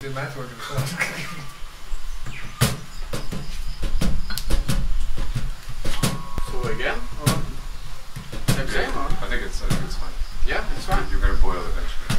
Do math work. So again? Or next time? Or? I think it's I think it's fine. Yeah, it's fine. You're gonna boil eventually.